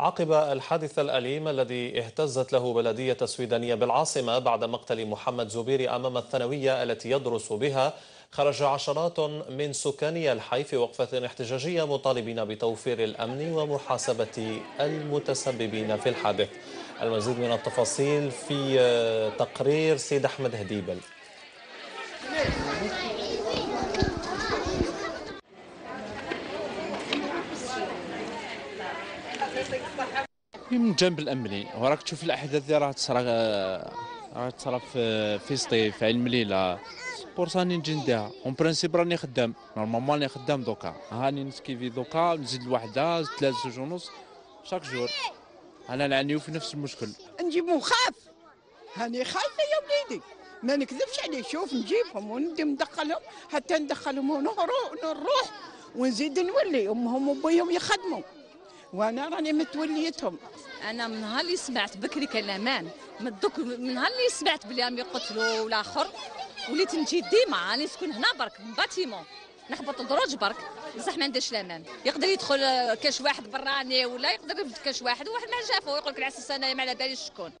عقب الحادث الأليم الذي اهتزت له بلدية سويدانية بالعاصمة بعد مقتل محمد زبير أمام الثانوية التي يدرس بها خرج عشرات من سكاني الحي في وقفة احتجاجية مطالبين بتوفير الأمن ومحاسبة المتسببين في الحادث. المزيد من التفاصيل في تقرير سيد أحمد هديبل. من الجانب الأمني وراك تشوف الأحداث اللي راه تصرا راه تصرا في سطيف في علم ليله بورصاني نجي نديها اون برانسيب راني خدام. نورمالمون راني خدام دوكا. هاني نسكيفي دوكا نزيد الوحده ثلاث زوج ونص شاك جور أنا نعانيو في نفس المشكل. نجيب مخاف هاني خايفة يا وليدي. ما نكذبش عليه. شوف نجيبهم وندي ندخلهم حتى ندخلهم ونروح ونزيد نولي. أمهم وبويهم يخدموا. وأنا راني متوليتهم. أنا من نهار اللي سمعت بكري كلامان من دوك من نهار اللي سمعت بلي راهم يقتلوا والاخر وليت نجي ديما راني نسكن هنا برك من باتيمون. نهبط الدروج برك. بصح ما عندهاش الأمان. يقدر يدخل كاش واحد براني ولا يقدر يفوت كاش واحد وواحد ما شافه يقول لك العسس أنا ما على باليش شكون.